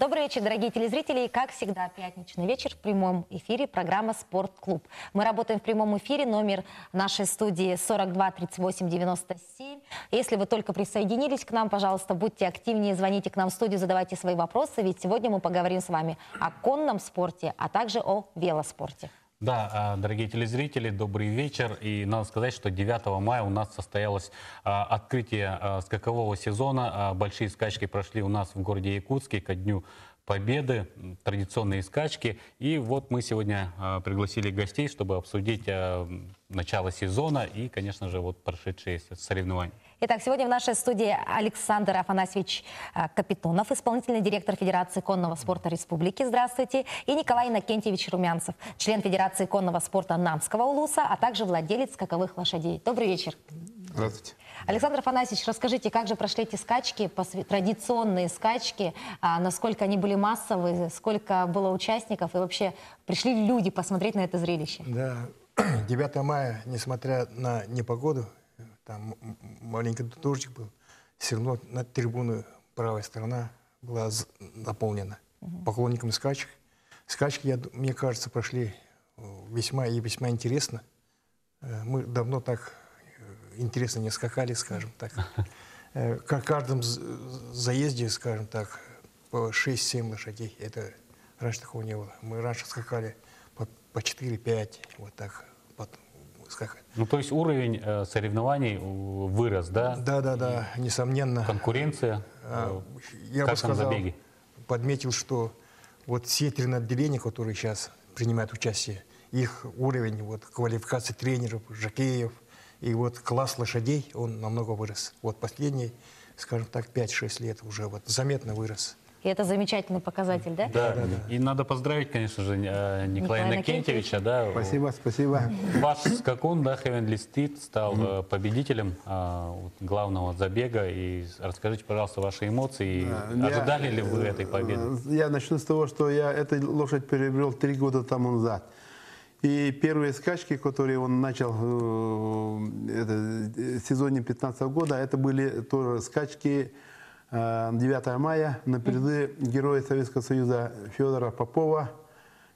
Добрый вечер, дорогие телезрители. И, как всегда, пятничный вечер в прямом эфире программа «Спортклуб». Мы работаем в прямом эфире. Номер нашей студии 42 38 97. Если вы только присоединились к нам, пожалуйста, будьте активнее, звоните к нам в студию, задавайте свои вопросы. Ведь сегодня мы поговорим с вами о конном спорте, а также о велоспорте. Да, а, дорогие телезрители, добрый вечер. И надо сказать, что 9 мая у нас состоялось а, открытие а, скакового сезона. Большие скачки прошли у нас в городе Якутске ко дню Победы, традиционные скачки. И вот мы сегодня пригласили гостей, чтобы обсудить начало сезона и, конечно же, вот прошедшие соревнования. Итак, сегодня в нашей студии Александр Афанасьевич э, Капитонов, исполнительный директор Федерации конного спорта Республики. Здравствуйте. И Николай Иннокентьевич Румянцев, член Федерации конного спорта Намского улуса, а также владелец скаковых лошадей. Добрый вечер. Здравствуйте. Александр Афанасьевич, расскажите, как же прошли эти скачки, традиционные скачки, а, насколько они были массовые, сколько было участников и вообще пришли ли люди посмотреть на это зрелище? Да, 9 мая, несмотря на непогоду, там маленький дождик был, все равно на трибуну правая сторона была наполнена поклонниками скачек. Скачки, я мне кажется, прошли э, весьма и весьма интересно. Э, Мы давно так э, интересно не скакали, скажем так. В каждом заезде, скажем так, по 6-7 лошадей. Это раньше такого не было. Мы раньше скакали по, по 4-5, вот так скакали. Ну, то есть уровень э, соревнований э, вырос, да? Да, да, да, несомненно. Конкуренция. А, э, Я как бы сказал, забеги? подметил, что вот все три отделения, которые сейчас принимают участие, их уровень вот, квалификации тренеров, жокеев и вот класс лошадей, он намного вырос. Вот последние, скажем так, 5-6 лет уже вот заметно вырос. И это замечательный показатель, да? Да, и надо поздравить, конечно же, э, Николая Николая Иннокентьевича, да. Спасибо, спасибо. Ваш скакун, да, Хевенли Стит, стал э, победителем а, вот главного забега. И расскажите, пожалуйста, ваши эмоции. Я, Ожидали ли вы этой победы? Я начну с того, что я эту лошадь приобрел три года тому назад. И первые скачки, которые он начал э, это, в сезоне 15 года, это были тоже скачки 9 мая на призы Героя Советского Союза Федора Попова,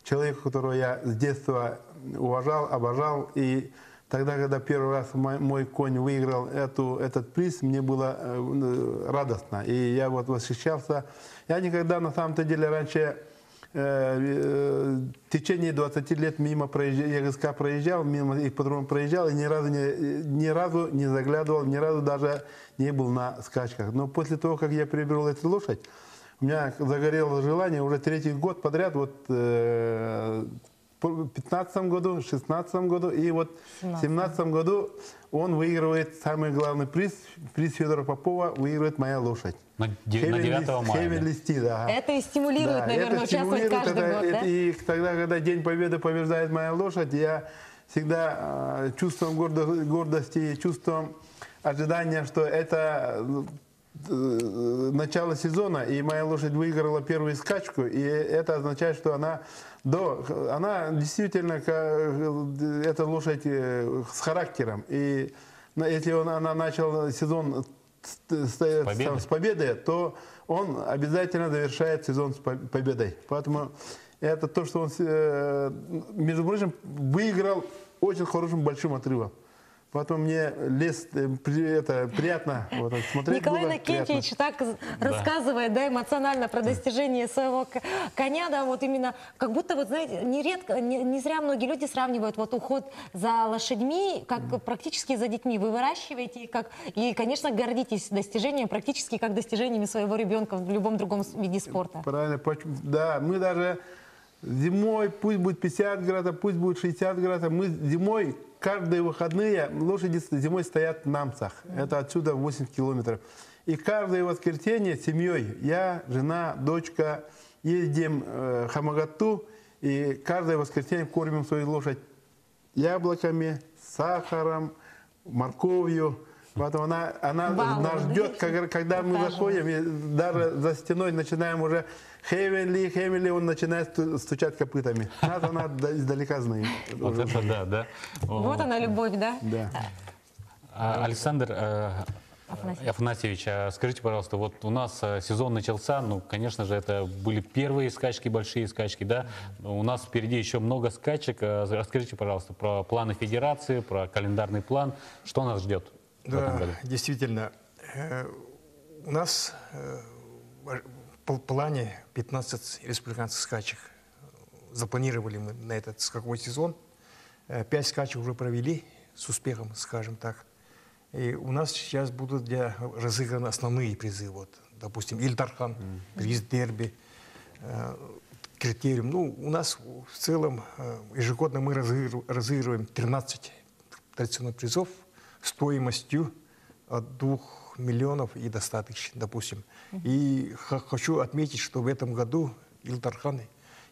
человека, которого я с детства уважал, обожал. И тогда, когда первый раз мой, конь выиграл эту, этот приз, мне было э, радостно. И я вот восхищался. Я никогда на самом-то деле раньше э, э, в течение 20 лет мимо проезжал, ЕГСК проезжал, мимо ипподрома проезжал, и ни разу не, ни разу не заглядывал, ни разу даже не был на скачках. Но после того, как я приобрел эту лошадь, у меня загорело желание уже третий год подряд, вот э, в 15 году, в 16 году и вот в 17 году он выигрывает самый главный приз, приз Федора Попова выигрывает моя лошадь. На, де- на 9 мая. Хевен да? Листи, да. Это и стимулирует, Да, наверное, это участвовать стимулирует, каждый когда- год, да? И тогда, когда День Победы побеждает моя лошадь, я всегда э, чувством гордо- гордости, чувством ожидания, что это э, начало сезона, и моя лошадь выиграла первую скачку, и это означает, что она до, она действительно, эта лошадь э, с характером, и если он, она начала сезон с, с- победы. с победы, то он обязательно завершает сезон с по- победой. Поэтому это то, что он, э, между прочим, выиграл очень хорошим большим отрывом. Поэтому мне лес, э, это приятно вот, смотреть. Николай приятно. так з- рассказывает, да, эмоционально про достижение своего коня, да, вот именно, как будто, вот, знаете, нередко, не, не зря многие люди сравнивают вот уход за лошадьми, как практически за детьми. Вы выращиваете их как, и, конечно, гордитесь достижением, практически как достижениями своего ребенка в любом другом виде спорта. Правильно, да, мы даже зимой, пусть будет 50 градусов, пусть будет 60 градусов, мы зимой, каждые выходные лошади зимой стоят в Намцах. Это отсюда 80 километров. И каждое воскресенье семьей, я, жена, дочка, ездим э, Хамагату, и каждое воскресенье кормим свою лошадь яблоками, сахаром, морковью. Поэтому она, она Балована, нас ждет, когда, когда мы заходим, и даже за стеной начинаем уже Хейвенли, Хейвенли, он начинает сту- стучать копытами. Нас она да- издалека знает. Вот это да, да. Вот она любовь, да? Да. А, Александр, э, Афанасьевич. Афанасьевич, а скажите, пожалуйста, вот у нас э, сезон начался, ну, конечно же, это были первые скачки, большие скачки, да? У нас впереди еще много скачек. Э, Расскажите, пожалуйста, про планы федерации, про календарный план. Что нас ждет Да, действительно. Э, У нас э, в плане 15 республиканских скачек. Запланировали мы на этот скаковой сезон. Э, Пять скачек уже провели с успехом, скажем так. И у нас сейчас будут для разыграны основные призы. Вот, допустим, Ильдархан, приз дерби, э, критериум. Ну, у нас в целом э, ежегодно мы разыгрыв- разыгрываем 13 традиционных призов стоимостью от 2 миллионов и до 100 тысяч, допустим. И хочу отметить, что в этом году Илтархан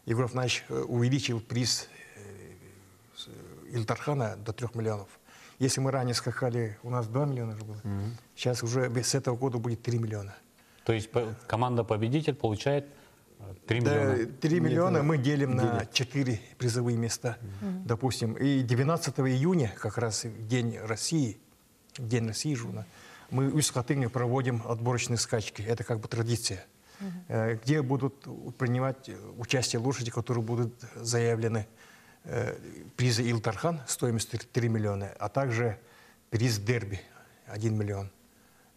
Егор Афанасьевич э, увеличил приз Ильтархана до 3 миллионов. Если мы ранее скакали, у нас 2 миллиона же было, сейчас уже без этого года будет 3 миллиона. То есть по- команда-победитель получает э, 3 миллиона. Да, 3 миллиона мы делим на 4 призовые места, допустим. И 12 июня, как раз в День России, День России Жуна, мы в Усть-Хатыне проводим отборочные скачки. Это как бы традиция, э, где будут принимать э, участие лошади, которые будут заявлены э, призы Илтархан стоимостью 3 миллиона, а также приз Дерби 1 миллион.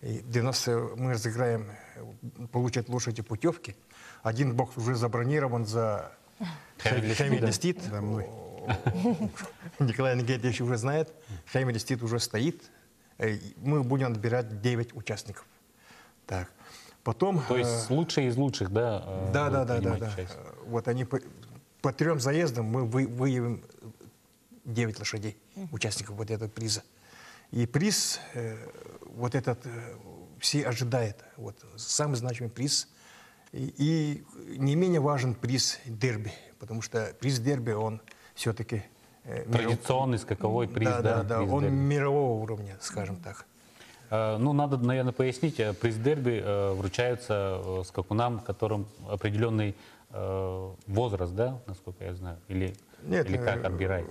И 90 мы разыграем, э, получат лошади путевки. Один бокс уже забронирован за Хэмилли Хэмилли Стит, Стит. Николай Никитич уже знает. Хэмилли Стит уже стоит. Э, Мы будем отбирать 9 участников. Так. Потом... То э, есть лучшие из лучших, да? э, да, да, да, да, да. Э, Вот они по, по трем заездам мы вы- выявим 9 лошадей, участников вот этого приза. И приз, э, вот этот, э, все ожидают, вот, самый значимый приз. И, и не менее важен приз дерби, потому что приз дерби, он все-таки... Традиционный скаковой приз, да, да, да, да, приз он дерби. мирового уровня, скажем так. Э, Ну, надо, наверное, пояснить, э, приз дерби э, вручаются э, скакунам, которым определенный э, возраст, да, насколько я знаю, или, Нет, или как э, отбираете?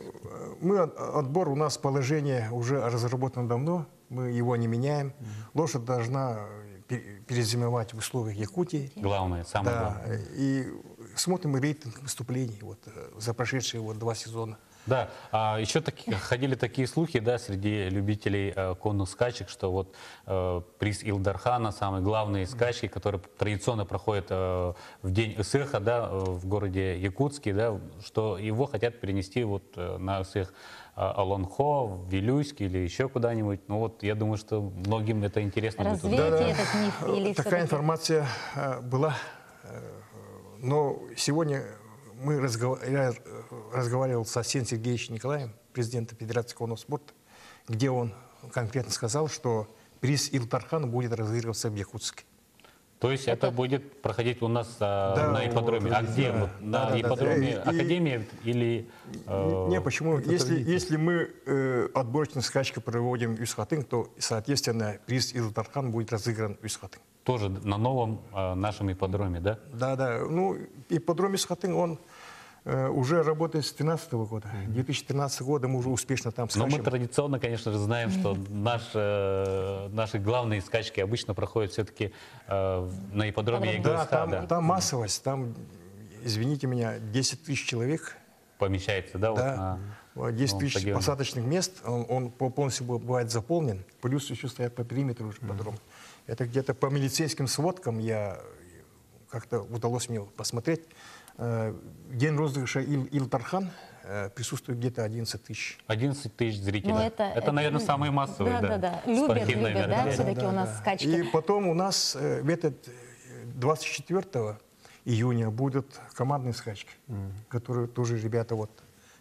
Мы от- отбор у нас положение уже разработано давно, мы его не меняем. Лошадь должна э, пе- перезимовать в условиях Якутии. Главное, самое Да, главное. и смотрим рейтинг выступлений вот, э, за прошедшие вот два сезона. Да, а еще таки- ходили такие слухи, да, среди любителей э, конных скачек, что вот э, приз Илдархана, самые главные скачки, которые традиционно проходят э, в день СЭХа, да, э, в городе Якутске, да, что его хотят перенести вот э, на СЭХ э, Алонхо, в Вилюйск или еще куда-нибудь. Ну вот, я думаю, что многим это интересно будет узнать. Развейте этот миф или Такая информация э, была, э, но сегодня мы разгова- я э, разговаривал со Арсением Сергеевичем Николаем, президентом Федерации конного спорта, где он конкретно сказал, что приз Илтархан будет разыгрываться в Якутске. То есть это, будет проходить у нас а, Да, на ипподроме. вот, а где? да. Вот, Да, на да, да. ипподроме И- Академии или... э, Не, почему? Если, если мы э, отборочные скачки проводим в Юсхатын, то, соответственно, приз Илтархан будет разыгран в Юсхатын. Тоже на новом э, нашем ипподроме, да? Да, да. Ну, ипподром Юсхатын, он э, уже работает с 2013 года. 2013 года мы уже успешно там Но мы скачем. традиционно, конечно же, знаем, что наш, э, наши главные скачки обычно проходят все-таки на ипподроме Подробно. Да, ЕГСХ, там, да. там массовость, там, извините меня, 10 тысяч человек. Помещается, да? вот Да, на Вот 10 новом тысяч стадионе. посадочных мест, он, он по- полностью бывает заполнен, плюс еще стоят по периметру уже ипподром. Это где-то по милицейским сводкам я как-то удалось мне посмотреть. э, День розыгрыша Ил, Илтархан э, присутствует где-то 11 тысяч. 11 тысяч зрителей. Ну, это, это- это, наверное, ну, самые массовые, да, да, да, да. Любят, спортивные любят, да, мероприятия. всё-таки у нас скачки. И потом у нас э, в этот э, 24 июня будут командные скачки, которые тоже ребята вот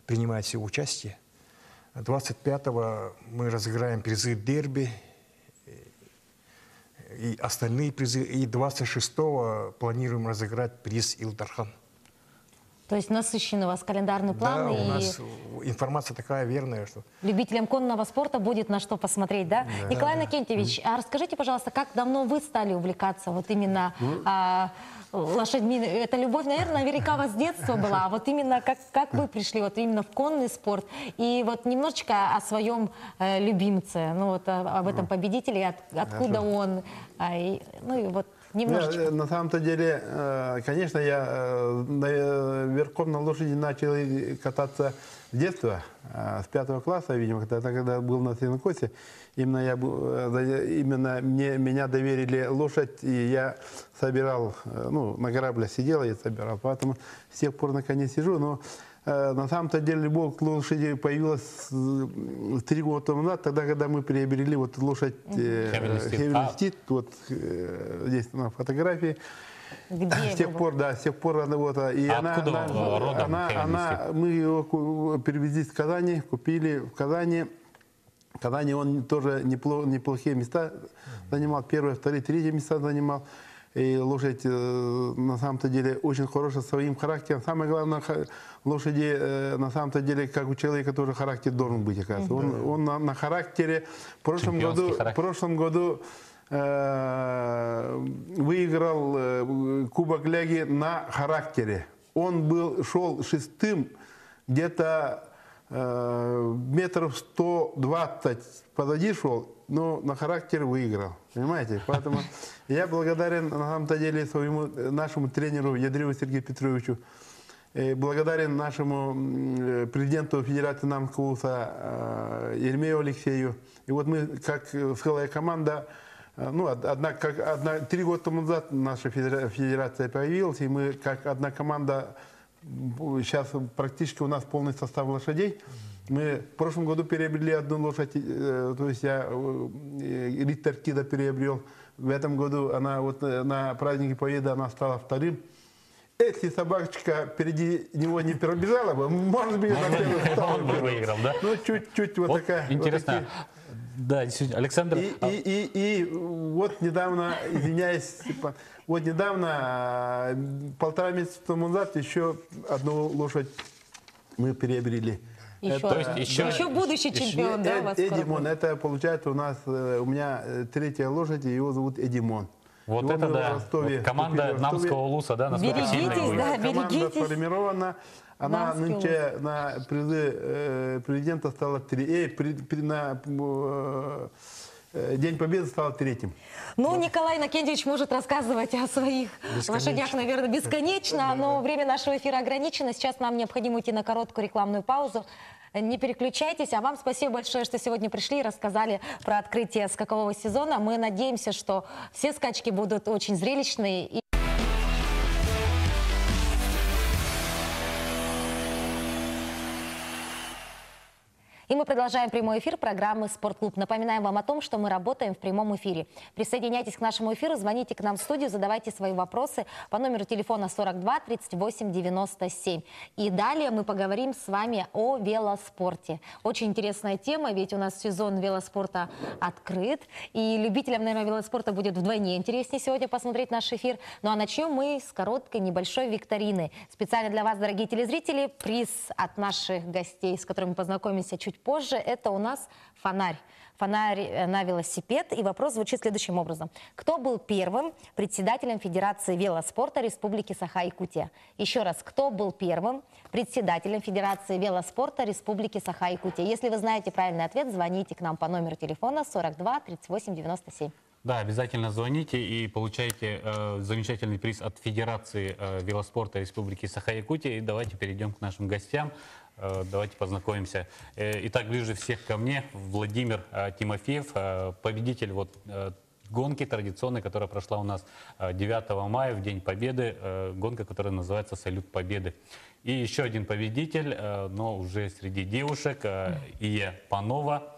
принимают все участие. 25-го мы разыграем призы дерби и остальные призы. И 26-го планируем разыграть приз Илдархан. То есть насыщенный у вас календарный план, Да, у и нас информация такая верная, что любителям конного спорта будет на что посмотреть, да? Николай Накентьевич, а расскажите, пожалуйста, как давно вы стали увлекаться вот именно Ну, а, лошадьми? Это любовь, наверное, наверняка у вас с детства была, а вот именно как, как вы пришли вот именно в конный спорт? И вот немножечко о своем э, любимце, ну вот об этом победителе, от- откуда он, а, и- ну и вот немножечко. Я, э, на самом-то деле, э, конечно, я э, э, верхом на лошади начал кататься с детства, э, с пятого класса, видимо, когда, когда был на Сенокосе. Именно, я, э, именно мне, меня доверили лошадь, и я собирал, э, ну, на грабле сидел и собирал. Поэтому с тех пор на коне сижу. Но э, на самом-то деле любовь к лошади появилась э, три года тому назад, тогда, когда мы приобрели вот лошадь э, Хевель Стит. Хевель А. Стит, вот э, здесь на фотографии. Где С тех пор, да, с тех пор она вот, а, и А она, откуда она, э, родом она, она- мы его перевезли из Казани, купили в Казани. В Казани он тоже непло- неплохие места занимал, первые, вторые, третьи места занимал. И лошадь э, на самом-то деле очень хорошая своим характером. Самое главное, лошади э, на самом-то деле, как у человека тоже характер должен быть, оказывается. Он, он на, на характере. В прошлом году, в характер. прошлом году э, выиграл э, Кубок Ляги на характере. Он был, шел шестым, где-то э, метров 120 позади шел, но на характер выиграл. Понимаете? Поэтому я благодарен на самом-то деле своему э, нашему тренеру Ядриву Сергею Петровичу. Благодарен нашему э, президенту Федерации Намкауса э, Еремею Алексею. И вот мы, как целая команда, ну, од- одна, как одна, три года тому назад наша федера- федерация появилась, и мы как одна команда, сейчас практически у нас полный состав лошадей. Мы в прошлом году приобрели одну лошадь, э, то есть я э, Риттер Кида переобрел. В этом году она вот э, на празднике Победы она стала вторым. Если собачка впереди него не пробежала бы, может быть, она первым стала бы выиграл, да? Ну, чуть-чуть вот, Вот такая. вот интересно. такие. Да, действительно, Александр, И, а, и, и, и вот недавно, извиняюсь, типа, вот недавно, полтора месяца тому назад, еще одну лошадь мы приобрели. Еще, то есть еще- еще будущий еще- чемпион, да, у вас Эдимон, будет? это получается у нас, э, у меня э, третья лошадь, его зовут Эдимон. вот это да, Ростове вот команда. Намского Улуса, да, насколько Берегитесь, сильная да, Команда берегитесь. сформирована. Она Намский нынче на призы э, президента стала три, э, при- при- на э, э, День Победы стала третьим. Ну, Николай Накентьевич может рассказывать о своих лошадях, наверное, бесконечно, но время нашего эфира ограничено. Сейчас нам необходимо уйти на короткую рекламную паузу. Не переключайтесь, а вам спасибо большое, что сегодня пришли и рассказали про открытие скакового сезона. Мы надеемся, что все скачки будут очень зрелищные. И мы продолжаем прямой эфир программы «Спортклуб». Напоминаем вам о том, что мы работаем в прямом эфире. Присоединяйтесь к нашему эфиру, звоните к нам в студию, задавайте свои вопросы по номеру телефона 42 38 97. И далее мы поговорим с вами о велоспорте. Очень интересная тема, ведь у нас сезон велоспорта открыт. И любителям, наверное, велоспорта будет вдвойне интереснее сегодня посмотреть наш эфир. Ну а начнем мы с короткой небольшой викторины. Специально для вас, дорогие телезрители, приз от наших гостей, с которыми познакомимся чуть позже. Это у нас фонарь. Фонарь э, на велосипед. И вопрос звучит следующим образом. Кто был первым председателем Федерации велоспорта Республики Саха-Якутия? Еще раз, кто был первым председателем Федерации велоспорта Республики Саха-Якутия? Если вы знаете правильный ответ, звоните к нам по номеру телефона 42 38 97. Да, обязательно звоните и получайте э, замечательный приз от Федерации э, велоспорта Республики Саха-Якутия. И давайте перейдем к нашим гостям. Э, давайте познакомимся. Э, итак, ближе всех ко мне Владимир э, Тимофеев, победитель вот, гонки традиционной, которая прошла у нас э, 9 мая, в День Победы. гонка, которая называется «Салют Победы». И еще один победитель, но уже среди девушек, Ия Панова.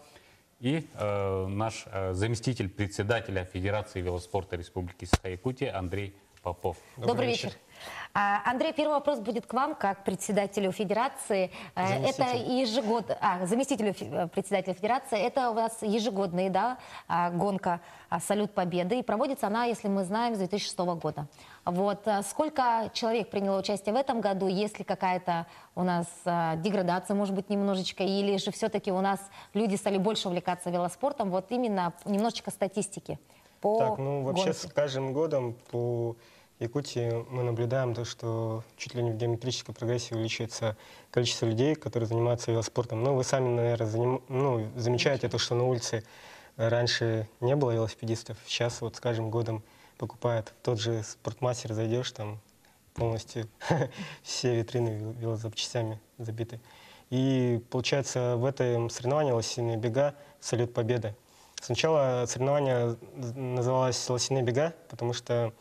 И э, наш э, заместитель председателя Федерации велоспорта Республики Саха-Якутия Андрей Попов. Добрый, вечер. А, Андрей, первый вопрос будет к вам, как председателю Федерации. Э, Это ежегодно, а, заместителю э, председателя Федерации. Это у вас ежегодная, да, а, гонка а, «Салют Победы». И проводится она, если мы знаем, с 2006 года. Вот. а Сколько человек приняло участие в этом году? Есть ли какая-то у нас а, деградация, может быть, немножечко? Или же все-таки у нас люди стали больше увлекаться велоспортом? Вот именно немножечко статистики по Так, ну вообще гонке. с каждым годом по Якутии мы наблюдаем то, что чуть ли не в геометрической прогрессии увеличивается количество людей, которые занимаются велоспортом. Ну, вы сами, наверное, ну, замечаете то, что на улице раньше не было велосипедистов. Сейчас вот с каждым годом покупают. Тот же спортмастер зайдешь, там полностью все витрины вел- велозапчастями забиты. И получается в этом соревновании лосиные бега «Салют Победы». Сначала соревнование называлось «Лосиные бега», потому что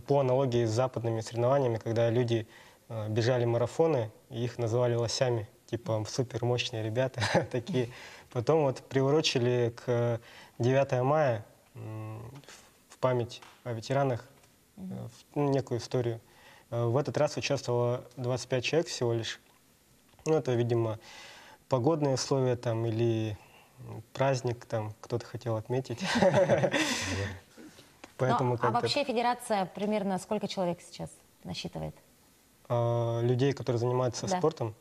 по аналогии с западными соревнованиями, когда люди э, бежали марафоны, и их называли лосями, типа супер мощные ребята такие. Потом вот приурочили к 9 мая м, в- память о ветеранах э, в- ну, некую историю. Э, В этот раз участвовало 25 человек всего лишь. Ну, это, видимо, погодные условия там или праздник там кто-то хотел отметить. Ну, Поэтому а как-то, вообще федерация примерно сколько человек сейчас насчитывает? а, людей, которые занимаются Да. спортом,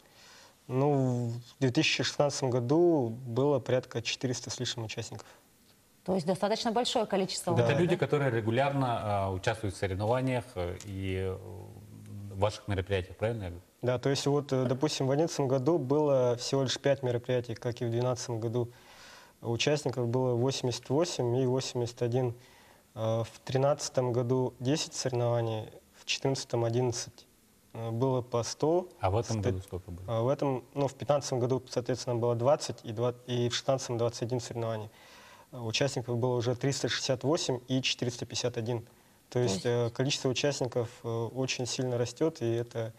ну, в 2016 году было порядка 400 с лишним участников. То есть достаточно большое количество. Да. Это люди, которые регулярно а, участвуют в соревнованиях э, и э, в ваших мероприятиях, правильно я говорю? Да, то есть вот, э, допустим, в 2011 году было всего лишь 5 мероприятий, как и в 2012 году. Участников было 88 и 81. Э, В 2013 году 10 соревнований, в 2014 11. Э, Было по 100. А в этом году сколько было? А В этом, ну, в 2015 году, соответственно, было 20, и, два- и в 2016 21 соревнований. Участников было уже 368 и 451. То есть э, количество участников очень сильно растет, и это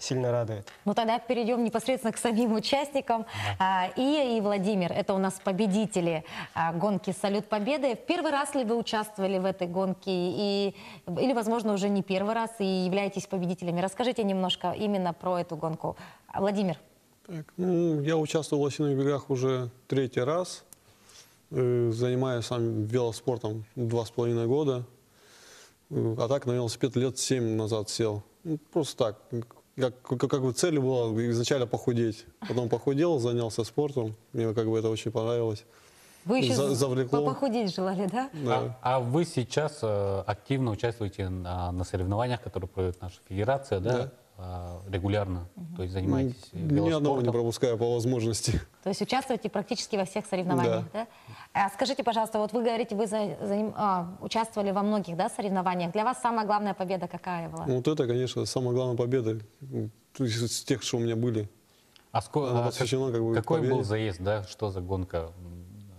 сильно радует. Ну тогда перейдем непосредственно к самим участникам. А, Ия и Владимир, это у нас победители а, гонки «Салют Победы». Первый раз ли вы участвовали в этой гонке? И, или, возможно, уже не первый раз и являетесь победителями? Расскажите немножко именно про эту гонку. Владимир. Так, ну, я участвовал в лосиных бегах уже третий раз. Э, Занимаюсь сам велоспортом два с половиной года. Э, А так на велосипед лет семь назад сел. Ну, просто так. Как, как, как бы цель была изначально похудеть. Потом похудел, занялся спортом. Мне как бы это очень понравилось. Вы еще За- завлекло. похудеть желали, да? Да. А, а вы сейчас э, активно участвуете на, на соревнованиях, которые проводит наша федерация, да? Да. А, регулярно, то есть занимаетесь Ни одного не пропускаю по возможности. То есть участвуете практически во всех соревнованиях, да? А скажите, пожалуйста, вот вы говорите, вы за- заним- а, участвовали во многих да, соревнованиях. Для вас самая главная победа какая была? Ну, Вот это, конечно, самая главная победа. из тех, что у меня были. А ско- Она а посвящена как бы какой победе. был заезд, да? Что за гонка?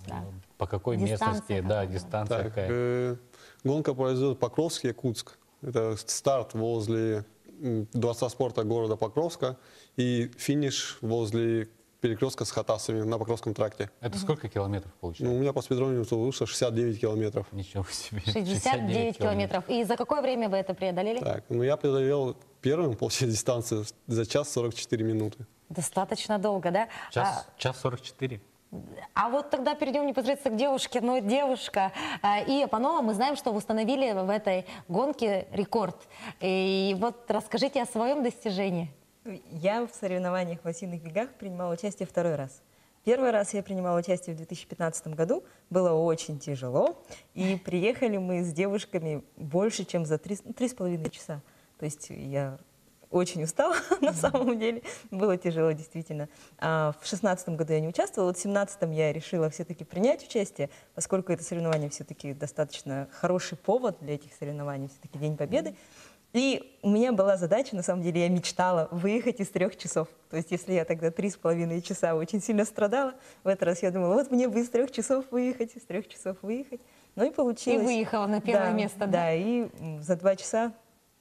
Да. По какой Дистанция местности? какая Да, дистанция Так, какая? э, гонка произойдет Покровск, Якутск. Это старт возле Дворца спорта города Покровска и финиш возле перекрестка с Хатасами на Покровском тракте. Это сколько километров Ну, получается? у меня по спидронию вышло 69 километров. Ничего себе. 69 километров. И за какое время вы это преодолели? Так, ну я преодолел первым после дистанции за час 44 минуты. Достаточно долго, да? Час, час 44. А, а вот тогда перейдем непосредственно к девушке. Ну, девушка а, Ия Панова, мы знаем, что вы установили в этой гонке рекорд. И вот расскажите о своем достижении. Я в соревнованиях в осиных бегах принимала участие второй раз. Первый раз я принимала участие в 2015 году. Было очень тяжело. И приехали мы с девушками больше, чем за три, три с половиной часа. То есть я очень устала на самом деле. Было тяжело, действительно. А в шестнадцатом году я не участвовала. Вот в семнадцатом я решила все-таки принять участие, поскольку это соревнование все-таки достаточно хороший повод для этих соревнований, все-таки День Победы. И у меня была задача, на самом деле, я мечтала выехать из трех часов. То есть, если я тогда три с половиной часа очень сильно страдала, в этот раз я думала, вот мне бы из трех часов выехать, из трех часов выехать. Ну и получилось. И выехала на первое Да, место, да? Да, и за два часа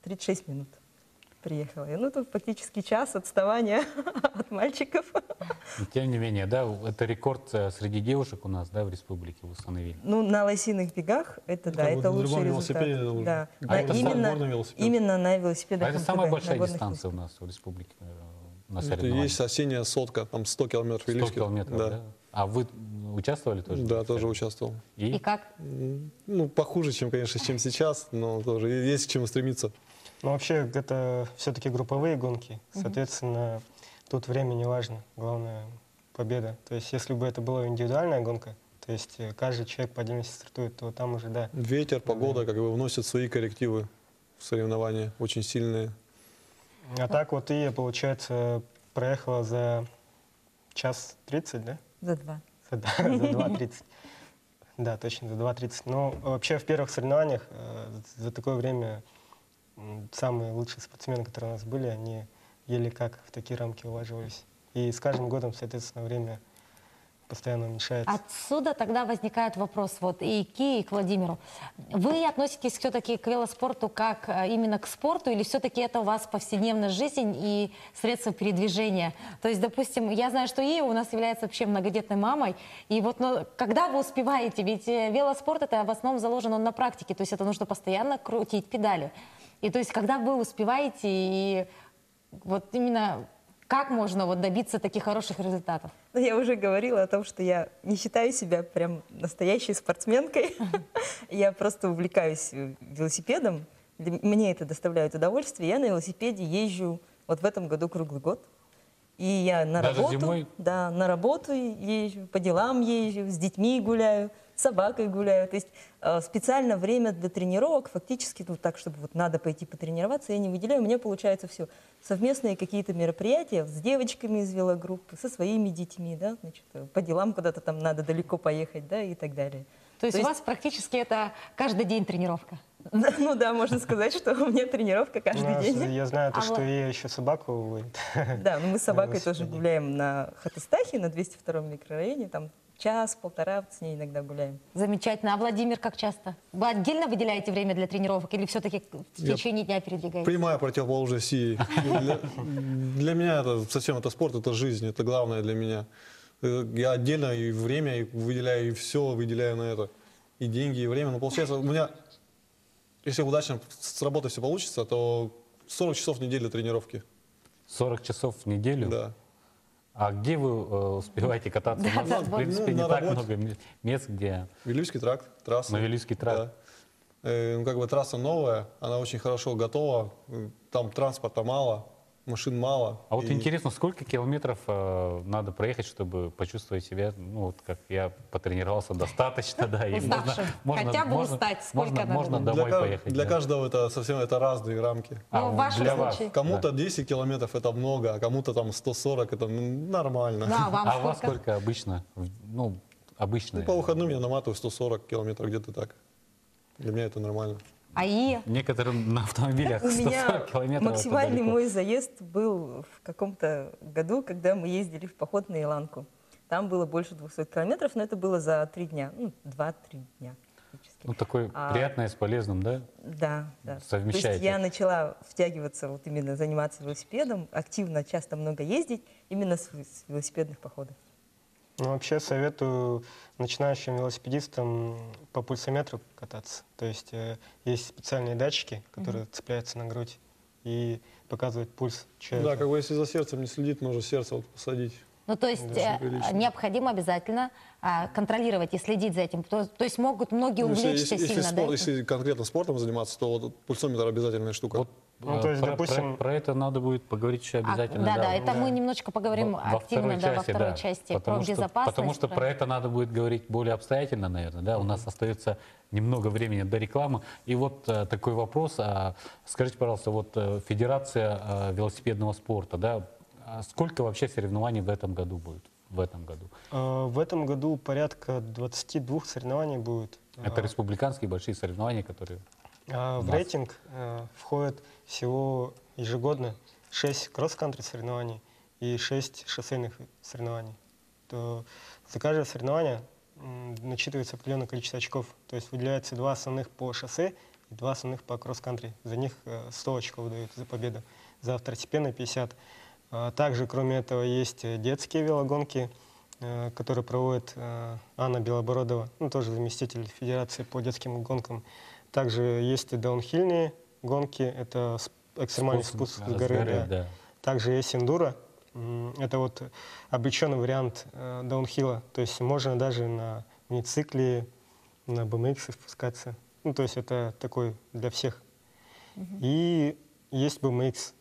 36 минут. Приехала. я. Ну, тут фактически час отставания от мальчиков. Тем не менее, да, это рекорд э, среди девушек у нас, да, в республике установили. Ну, на лосиных бегах это, да, это лучший результат. велосипеде это уже. Да. А это именно, горный велосипед. именно на велосипедах. А это самая большая дистанция у нас в республике э, на Это соревнованиях. есть осенняя сотка, там 100 километров 100 Илийский. километров, да. да. А вы участвовали тоже? Да, тоже участвовал. И? И как? Ну, похуже, чем, конечно, чем сейчас, но тоже есть к чему стремиться. Ну, вообще, это все-таки групповые гонки. Соответственно, тут время не важно. Главное — победа. То есть, если бы это была индивидуальная гонка, то есть э, каждый человек по отдельности стартует, то там уже, да. Ветер, погода, как бы вносят свои коррективы в соревнования, очень сильные. А так вот и, получается, проехала за час тридцать, да? За два. За да, за 2.30. Да, точно, за 2.30. Но вообще в первых соревнованиях э, за такое время самые лучшие спортсмены, которые у нас были, они еле как в такие рамки улаживались. И с каждым годом, соответственно, время постоянно уменьшается. Отсюда тогда возникает вопрос вот и Ки, и к Владимиру. Вы относитесь все-таки к велоспорту как э, именно к спорту или все-таки это у вас повседневная жизнь и средство передвижения? То есть, допустим, я знаю, что Ия у нас является вообще многодетной мамой, и вот ну, когда вы успеваете, ведь э, велоспорт это в основном заложен он на практике, то есть это нужно постоянно крутить педали. И то есть, когда вы успеваете и вот именно как можно вот добиться таких хороших результатов? Ну, я уже говорила о том, что я не считаю себя прям настоящей спортсменкой. Я просто увлекаюсь э, велосипедом. Мне это доставляет удовольствие. Я на велосипеде езжу вот в этом году круглый год. И я на Даже работу, зимой? да, на работу езжу, по делам езжу, с детьми гуляю, собакой гуляю. То есть э, специально время для тренировок, фактически, ну так, чтобы вот надо пойти потренироваться, я не выделяю. У меня получается все. Совместные какие-то мероприятия с девочками из велогруппы, со своими детьми, да, значит, э, по делам куда-то там надо далеко поехать, да, и так далее. То есть, у вас практически это каждый день тренировка? Да, ну да, можно сказать, что у меня тренировка каждый нас, день. Я знаю, то, А что вот- ей еще собаку уводит. Да, ну мы с собакой тоже гуляем на Хатыстахе, на 202 микрорайоне, там час-полтора с ней иногда гуляем. Замечательно. А Владимир как часто? Вы отдельно выделяете время для тренировок или все-таки в Я течение дня передвигаетесь? Понимаю противоположность ей. Для, для меня это совсем это спорт, это жизнь, это главное для меня. Э, Я отдельно и время и выделяю, и все выделяю на это. И деньги, и время. Но получается, у меня, если удачно с работы все получится, то 40 часов в неделю тренировки. 40 часов в неделю? Да. А где вы э, успеваете кататься? У нас, да, в принципе, Ну, не так работе. много ме- мест, где... Вилюйский тракт, трасса. Новоилийский тракт. Да. Э, ну, как бы трасса новая, она очень хорошо готова. Э, Там транспорта мало, машин мало. А вот И- интересно, сколько километров э, надо проехать, чтобы почувствовать себя, ну, вот как я потренировался достаточно, да, и можно, можно, Хотя бы можно- устать, сколько можно, надо можно домой для, поехать. для да. каждого это совсем это разные рамки. А, Ну, в вашем для вас. случае. Кому-то 10 километров это много, а кому-то там 140 это ну, нормально. Да, вам А у вас сколько? сколько обычно? Ну, обычно. Ну, по выходным я наматываю 140 километров, где-то так. Для меня это нормально. А и Некоторым на автомобилях У 140 меня километров. это максимальный мой заезд был в каком-то году, когда мы ездили в поход на Иланку. Там было больше 200 километров, но это было за три дня, ну, два-три дня. фактически. Ну, такое А- приятное с полезным, да? Да, да. То Совмещаете. есть я начала втягиваться, вот именно заниматься велосипедом, активно, часто много ездить, именно с велосипедных походов. Ну, вообще советую начинающим велосипедистам по пульсометру кататься. То есть э, есть специальные датчики, которые цепляются на грудь и показывают пульс человека. Да, как бы если за сердцем не следит, можно сердце вот посадить. Ну, то есть Да, э, необходимо обязательно а, контролировать и следить за этим. То, то есть могут многие Ну, если, увлечься если- если сильно, спор- да? если конкретно спортом заниматься, то вот пульсометр обязательная штука. Вот Ну, э, то есть, про, допустим- про- про это надо будет поговорить еще А, обязательно. да, да, это Да. мы немножечко поговорим во, во активно, второй да, во части, второй да. части потому про что, безопасность. Потому что про это надо будет говорить более обстоятельно, наверное, да. У нас остается немного времени до рекламы. И вот э, такой вопрос. а, скажите, пожалуйста, вот э, Федерация э, велосипедного спорта, да, а сколько вообще соревнований в этом году будет? В этом году. Э, В этом году порядка 22 соревнований будет. Это Э, республиканские большие соревнования, которые... А в рейтинг э, входит всего ежегодно 6 кросс-кантри соревнований и 6 шоссейных соревнований. То за каждое соревнование м, начитывается определенное количество очков. То есть выделяется два основных по шоссе и два основных по кросс-кантри. За них э, 100 очков дают за победу, за второстепенные 50. А Также, кроме этого, есть э, детские велогонки, э, которые проводит э, Анна Белобородова, ну, тоже заместитель Федерации по детским гонкам. Также есть и даунхильные гонки, это экстремальный Спуск, спуск с с горы. да. да. Также есть эндуро. Это вот облегченный вариант э, даунхилла. То есть можно даже на уницикле, на BMX спускаться. Ну, то есть это такой для всех. И есть BMX.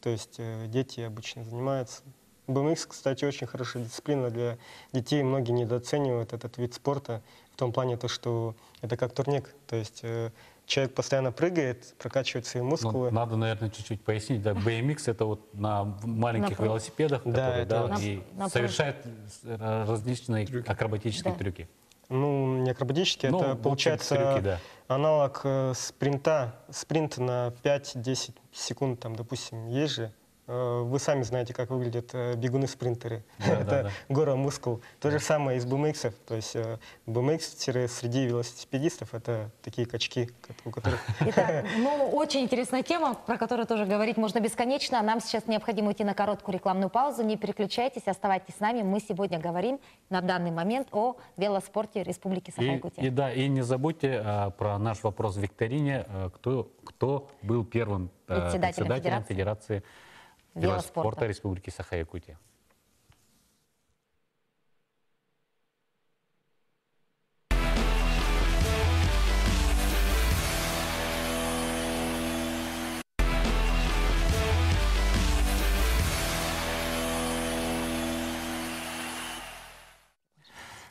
То есть э, дети обычно занимаются. BMX, кстати, очень хорошая дисциплина для детей. Многие недооценивают этот вид спорта в том плане, то, что это как турник. То есть э, человек постоянно прыгает, прокачивает свои Ну, мускулы. надо, наверное, чуть-чуть пояснить. Да, BMX это вот на маленьких На велосипедах, Да, которые, это да, На- и на совершают э, различные акробатические Да. трюки. Ну, не акробатически, Ну, это получается трюки, да. аналог э, спринта. Спринт на 5-10 секунд, там, допустим, есть же. Э, Вы сами знаете, как выглядят э, бегуны-спринтеры. Да, да, это да. гора мускул. То же самое и с BMX. То есть э, BMX среди велосипедистов это такие качки, у которых Итак, ну, очень интересная тема, про которую тоже говорить можно бесконечно. Нам сейчас необходимо уйти на короткую рекламную паузу. Не переключайтесь, оставайтесь с нами. Мы сегодня говорим на данный момент о велоспорте Республики И, Саха-Якутия. и да, и не забудьте а, про наш вопрос в викторине, а, кто, кто был первым а, Председателем председателем Федерации Федерации велоспорта. велоспорта Республики Саха-Якутия.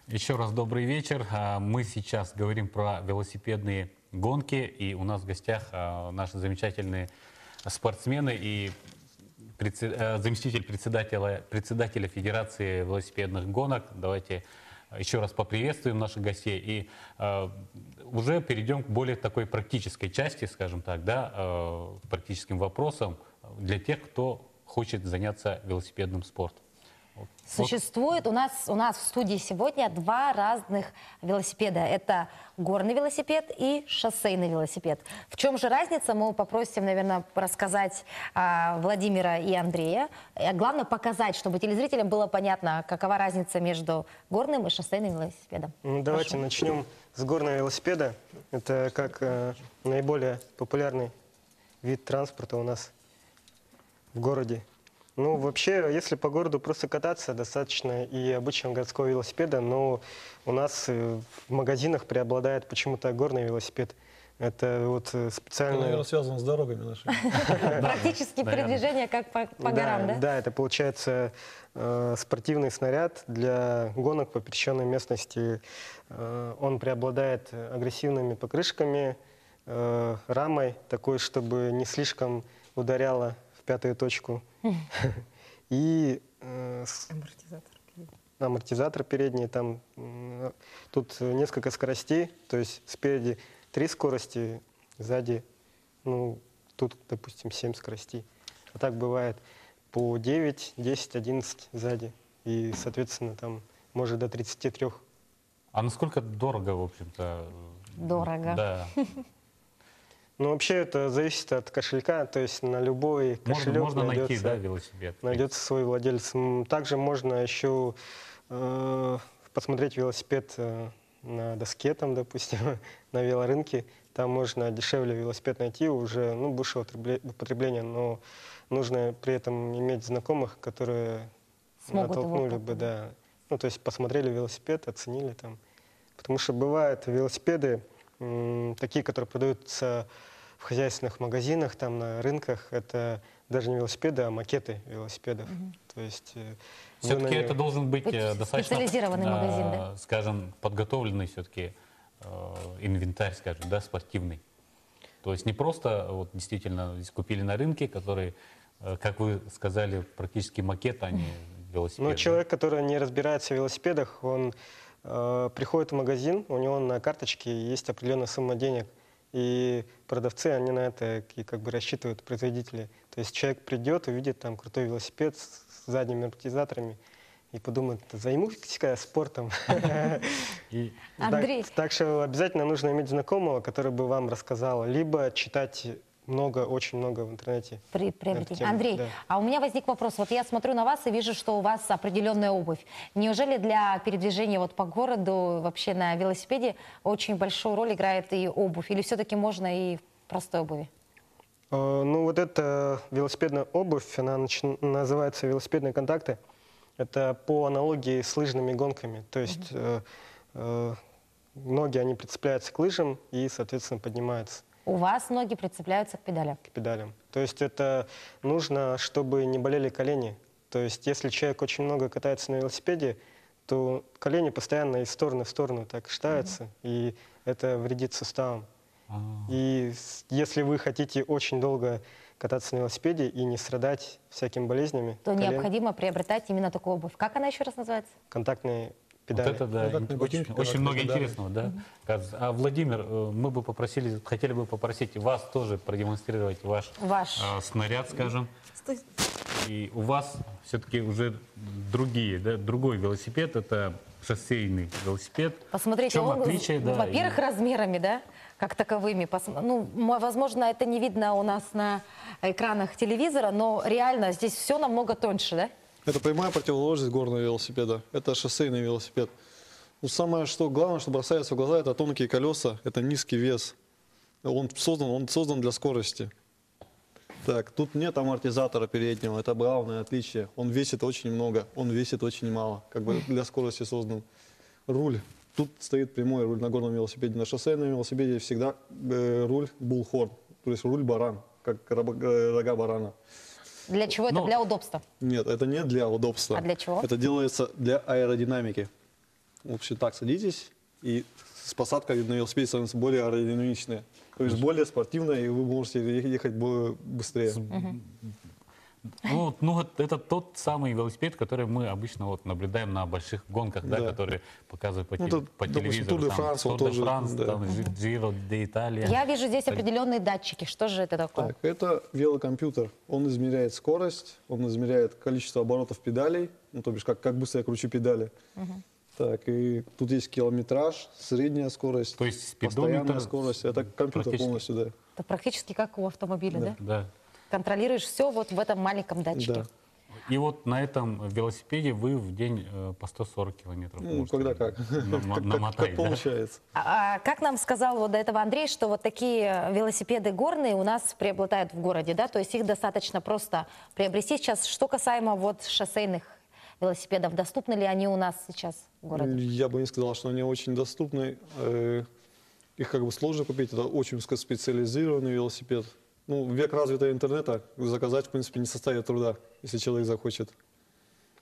Еще раз добрый вечер. А, Мы сейчас говорим про велосипедные гонки, и у нас в гостях а, наши замечательные спортсмены и заместитель председателя, председателя Федерации велосипедных гонок. Давайте еще раз поприветствуем наших гостей и э, уже перейдем к более такой практической части, скажем так, да, э, практическим вопросам для тех, кто хочет заняться велосипедным спортом. Существует у нас, у нас в студии сегодня два разных велосипеда. Это горный велосипед и шоссейный велосипед. В чем же разница, мы попросим, наверное, рассказать а, Владимира и Андрея. А главное показать, чтобы телезрителям было понятно, какова разница между горным и шоссейным велосипедом. Ну, давайте Прошу. начнем с горного велосипеда. Это как э, наиболее популярный вид транспорта у нас в городе. Ну, вообще, если по городу просто кататься, достаточно и обычного городского велосипеда, но у нас э, в магазинах преобладает почему-то горный велосипед. Это вот э, Это, специально... наверное, связано с дорогами нашими. Практически передвижение как по, горам, да? Да, это получается э, спортивный снаряд для гонок по пересеченной местности. Он преобладает агрессивными покрышками, рамой такой, чтобы не слишком ударяло пятую точку. И э, Амортизатор. амортизатор передний, там тут несколько скоростей, то есть спереди три скорости, сзади, ну, тут, допустим, 7 скоростей. А так бывает по 9, 10, 11 сзади. И, соответственно, там может до 33. А насколько дорого, в общем-то? Дорого. Да. Ну, вообще это зависит от кошелька, то есть на любой Можно, кошелек можно найти, найдется, да, велосипед. найдется свой владелец. Также можно еще э, посмотреть велосипед э, на доске, там, допустим, на велорынке. Там можно дешевле велосипед найти уже, ну, бывшего употребления, но нужно при этом иметь знакомых, которые Смогут его натолкнули бы, да. Ну, то есть посмотрели велосипед, оценили там. Потому что бывают велосипеды, такие, которые продаются в хозяйственных магазинах, там на рынках. Это даже не велосипеды, а макеты велосипедов. То есть э, на Все-таки нее- это должен быть, Быть э, достаточно, специализированный э, магазин, да? скажем, подготовленный все-таки инвентарь, скажем, да, спортивный. То есть не просто вот действительно здесь купили на рынке, который, э, как вы сказали, практически макет, а не велосипед. Ну, да? человек, который не разбирается в велосипедах, он э, приходит в магазин, у него на карточке есть определенная сумма денег, и продавцы, они на это и как бы рассчитывают, производители. То есть человек придет, увидит там крутой велосипед с с задними амортизаторами, и подумают, займусь-ка я спортом. Андрей. Так что обязательно нужно иметь знакомого, который бы вам рассказал, либо читать много, очень много в интернете. при Эту приобретении. тему, Андрей, да. а у меня возник вопрос. Вот я смотрю на вас и вижу, что у вас определенная обувь. Неужели для передвижения вот по городу вообще на велосипеде очень большую роль играет и обувь? Или все-таки можно и в простой обуви? Э, Ну, вот эта велосипедная обувь, она начи- называется велосипедные контакты. Это по аналогии с лыжными гонками. То есть э, э, ноги, они прицепляются к лыжам и, соответственно, поднимаются У вас ноги прицепляются к педалям. к педалям. То есть это нужно, чтобы не болели колени. То есть если человек очень много катается на велосипеде, то колени постоянно из стороны в сторону так шатаются, и это вредит суставам. а, И если вы хотите очень долго кататься на велосипеде и не страдать всякими болезнями, То колен- необходимо приобретать именно такую обувь. Как она еще раз называется? контактные Вот педали. это да, Контактные очень, очень много педали. интересного, да. кажется. А Владимир, э, мы бы попросили, хотели бы попросить вас тоже продемонстрировать ваш, Ваш. э, снаряд, скажем. Стой. И у вас все-таки уже другие, да, другой велосипед, это шоссейный велосипед. Посмотрите, В чем он, отличие, да, во-первых, и- размерами, да, как таковыми. Пос- Ну, возможно, это не видно у нас на экранах телевизора, но реально здесь все намного тоньше, да? Это прямая противоположность горного велосипеда. Это шоссейный велосипед. Ну, самое что главное, что бросается в глаза, это тонкие колеса, это низкий вес. Он создан, он создан для скорости. Так, тут нет амортизатора переднего, это главное отличие. Он весит очень много, он весит очень мало, как бы для скорости создан. Руль. Тут стоит прямой руль на горном велосипеде. На шоссейном велосипеде всегда э, руль булхорн, то есть руль баран, как э, рога барана. Для чего это? Ну, Для удобства. Нет, это не для удобства. А для чего? Это делается для аэродинамики. В общем, так садитесь, и с посадкой на велосипеде становится более аэродинамичная. То есть более спортивная, и вы можете ехать быстрее. Ну, вот- ну вот это тот самый велосипед, который мы обычно вот наблюдаем на больших гонках, да, Да. которые показывают по, Ну, те- по допустим, телевизору. Он Tour de тоже, France, да. там, Жи- Giro d'Italia. Я вижу здесь определенные датчики. Что же это такое? Так, это велокомпьютер. Он измеряет скорость, он измеряет количество оборотов педалей, ну, то бишь, как, как быстро я кручу педали. Так, и тут есть километраж, средняя скорость, То есть постоянная скорость. Это компьютер полностью, да. Это практически как у автомобиля, да? Да. Контролируешь все вот в этом маленьком датчике. Да. И вот на этом велосипеде вы в день э, по 140 километров Ну, когда как. на- Как- как- намотать, да? получается. А, а как нам сказал вот до этого Андрей, что вот такие велосипеды горные у нас преобладают в городе, да? То есть их достаточно просто приобрести сейчас. Что касаемо вот шоссейных велосипедов, доступны ли они у нас сейчас в городе? Я бы не сказал, что они очень доступны. Э, Их как бы сложно купить. Это очень узкоспециализированный велосипед. Ну, век развитого интернета заказать, в принципе, не составит труда, если человек захочет.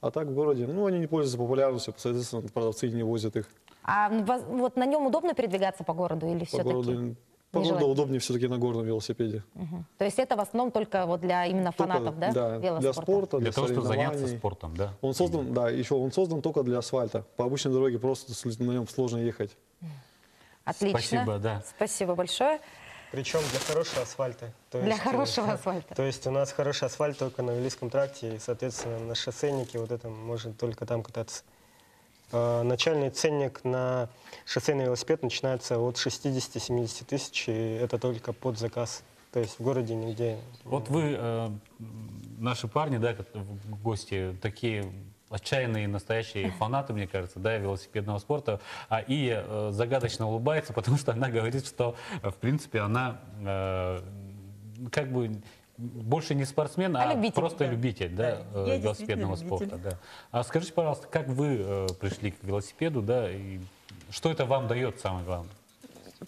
А так в городе, ну, они не пользуются популярностью, соответственно, продавцы не возят их А вот на нем удобно передвигаться по городу или по все-таки? городу. По городу удобнее все-таки на горном велосипеде. Мгм. То есть это в основном только вот для именно Только, фанатов, да? Да, для велоспорта? спорта, для, Для того, чтобы заняться спортом, да. Он создан, да, еще он создан только для асфальта. По обычной дороге просто на нем сложно ехать. Отлично. Спасибо, да. Спасибо большое. Причем для хорошего асфальта. То Для есть, э, хорошего асфальта. То есть у нас хороший асфальт только на Велийском тракте, и, соответственно, на шоссейнике вот этом можно только там кататься. А, Начальный ценник на шоссейный велосипед начинается от 60-70 тысяч, и это только под заказ. То есть в городе нигде. Вот вы, э, наши парни, да, как гости, такие отчаянные настоящие фанаты, мне кажется, да, велосипедного спорта. А Ия э, загадочно улыбается, потому что она говорит, что, э, в принципе, она э, как бы больше не спортсмен, А а, любитель, просто да. любитель, да, Да, э, велосипедного спорта. Да. А скажите, пожалуйста, как вы э, пришли к велосипеду, да, и что это вам дает, самое главное?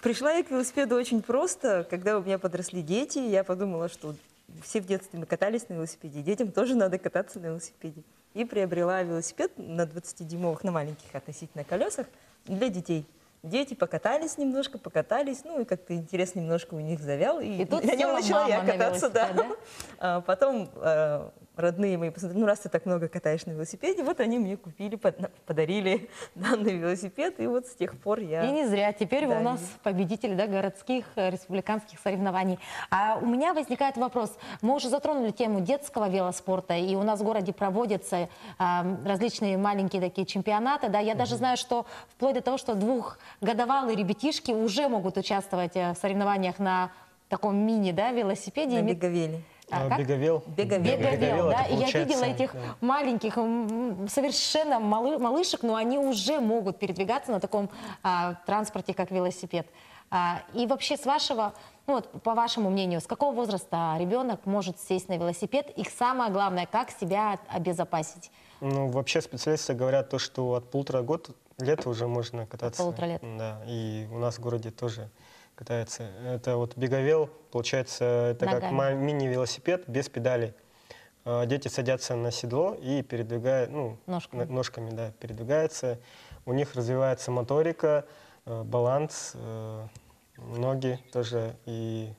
Пришла я к велосипеду очень просто. Когда у меня подросли дети, я подумала, что все в детстве мы катались на велосипеде, и детям тоже надо кататься на велосипеде. И приобрела велосипед на 20-дюймовых, на маленьких относительно колесах для детей. Дети покатались немножко, покатались, ну и как-то интерес немножко у них завял. И, И тут на нем начала я мама на кататься, да. велосипед, А потом э, родные мои посмотрели, ну раз ты так много катаешь на велосипеде, вот они мне купили, под- подарили данный велосипед, и вот с тех пор я... И не зря. Теперь вы Да, у нас победитель да, городских, э, республиканских соревнований. А у меня возникает вопрос. Мы уже затронули тему детского велоспорта, и у нас в городе проводятся а, различные маленькие такие чемпионаты. Да? Я даже знаю, что вплоть до того, что двухгодовалые ребятишки уже могут участвовать э, в соревнованиях на таком мини да, велосипеде. на беговеле. А, А, как? Беговел. Беговел. Беговел, да, и я видела этих да. маленьких, совершенно малы- малышек, но они уже могут передвигаться на таком а, транспорте, как велосипед. А, и вообще, с вашего, ну вот, по вашему мнению, с какого возраста ребенок может сесть на велосипед? И самое главное, как себя обезопасить? Ну, вообще специалисты говорят то, что от полутора год лет уже можно кататься. полутора лет. Да, и у нас в городе тоже катается. Это вот беговел, получается, это как Ногами. ма- мини-велосипед без педалей. А, Дети садятся на седло и передвигают, ну, Ножками. ножками, да, передвигаются. У них развивается моторика, э, баланс, э, ноги тоже и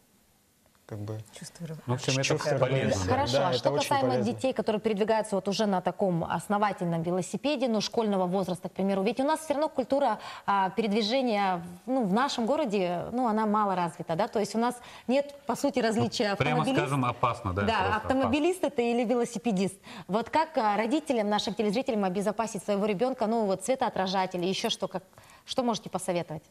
как бы Чувствую равно- Ну, в общем, это Чувствую полезно. равновесие. Хорошо, да, а что касаемо полезно. детей, которые передвигаются вот уже на таком основательном велосипеде, ну, школьного возраста, к примеру, ведь у нас все равно культура а, передвижения ну, в нашем городе, ну, она мало развита, да, то есть у нас нет, по сути, различия Прямо автомобилист- скажем, опасно, да. Да, автомобилист это или велосипедист. Вот как а, родителям, нашим телезрителям обезопасить своего ребенка, ну, вот светоотражатели, еще что, как, что можете посоветовать?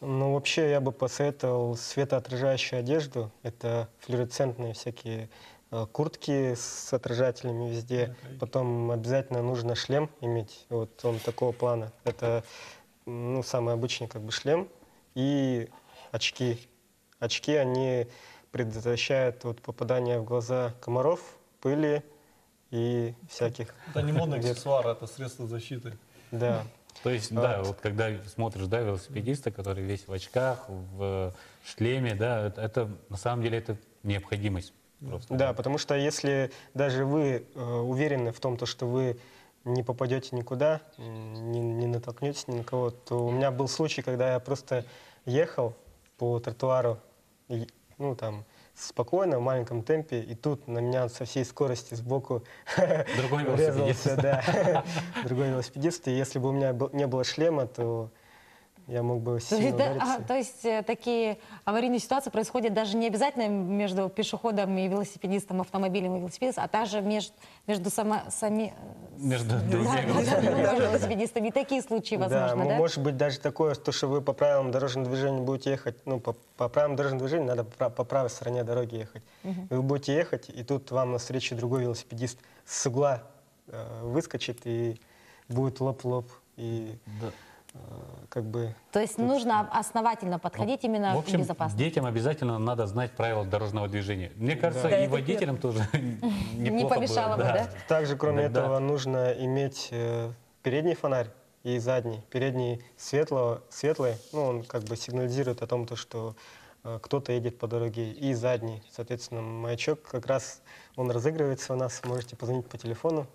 Ну, вообще, я бы посоветовал светоотражающую одежду. Это флуоресцентные всякие э, куртки с отражателями везде. Потом обязательно нужно шлем иметь. Вот он такого плана. Это ну, самый обычный как бы шлем и очки. Очки, они предотвращают вот, попадание в глаза комаров, пыли и всяких. Это не модный аксессуар, это средство защиты. Да. То есть, да, вот когда смотришь, да, велосипедиста, который весь в очках, в шлеме, да, это, это на самом деле это необходимость просто. Да, потому что если даже вы э, уверены в том, то, что вы не попадете никуда, не, не натолкнетесь ни на кого, то у меня был случай, когда я просто ехал по тротуару, и, ну там спокойно, в маленьком темпе, и тут на меня со всей скорости сбоку Другой велосипедист. да, другой велосипедист. И если бы у меня не было шлема, то я мог бы То сильно есть, да, удариться. а, то есть э, такие аварийные ситуации происходят даже не обязательно между пешеходом и велосипедистом, автомобилем и велосипедистом, а также между, между сама, сами, Между да, да, велосипедистами. И такие случаи Да, возможны, м- да? может быть даже такое, то, что вы по правилам дорожного движения будете ехать, ну, по, по правилам дорожного движения надо по, пра- по правой стороне дороги ехать. Вы будете ехать, и тут вам навстречу другой велосипедист с угла э, выскочит и будет лоб-лоб. И э, как бы... То есть нужно основательно подходить именно В общем, безопасно. детям обязательно надо знать правила дорожного движения. Мне кажется, Да, и это водителям тоже Не помешало бы, да? Также, кроме Иногда. этого, нужно иметь э, передний фонарь и задний. Передний светлого, светлый, ну, он как бы сигнализирует о том, то, что э, кто-то едет по дороге, и задний. Соответственно, маячок как раз, он разыгрывается у нас, можете позвонить по телефону.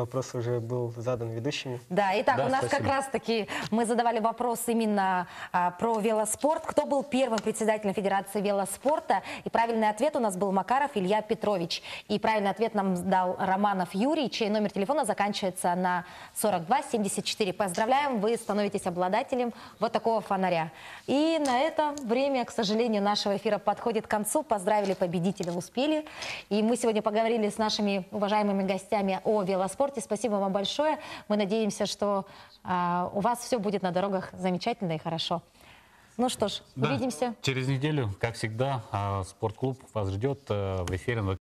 Вопрос уже был задан ведущими. Да, итак, Да, у нас спасибо. как раз-таки мы задавали вопрос именно а, про велоспорт. Кто был первым председателем Федерации велоспорта? И правильный ответ у нас был Макаров Илья Петрович. И правильный ответ нам дал Романов Юрий, чей номер телефона заканчивается на 4274. Поздравляем, вы становитесь обладателем вот такого фонаря. И на этом время, к сожалению, нашего эфира подходит к концу. Поздравили победителя, успели. И мы сегодня поговорили с нашими уважаемыми гостями о велоспорте. Спасибо вам большое. Мы надеемся, что а, у вас все будет на дорогах замечательно и хорошо. Ну что ж, Да. увидимся. Через неделю, как всегда, а, спортклуб вас ждет э, в эфире